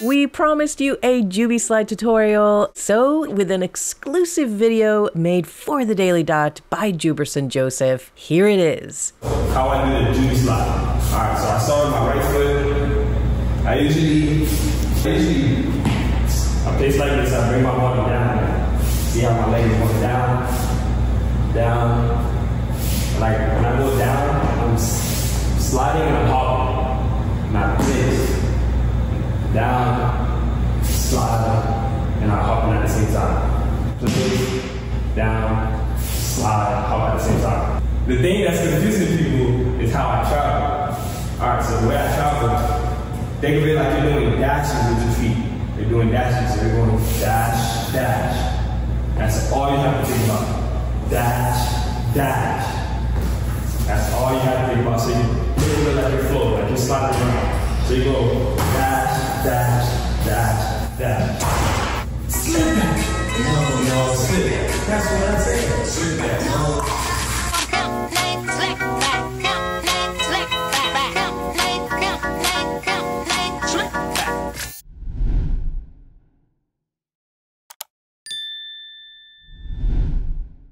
We promised you a Jubi slide tutorial, so with an exclusive video made for the Daily Dot by Juberson Joseph, here it is. How I do the Jubi slide. All right, so I start with my right foot. I usually, I usually, a place like this, I bring my body down. See how my leg is going down, down. Like when I go down, I'm sliding and I'm same time. This, down, slide, hop at the same time. The thing that's confusing people is how I travel. Alright, so the way I travel, think of it like you're doing dashes with your feet. You're doing dashes, so you're going dash, dash. That's all you have to think about. Dash, dash. That's all you have to think about. So you think of it like you're floating, like you're sliding around. So you go dash, dash, That's what I'm saying.